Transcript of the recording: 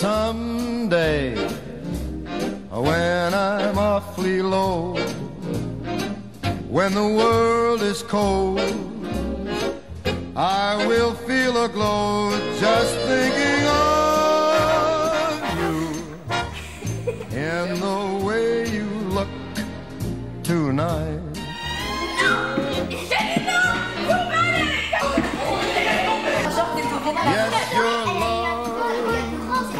Someday, when I'm awfully low, when the world is cold, I will feel a glow just thinking of you and the way you look tonight. Yes, you're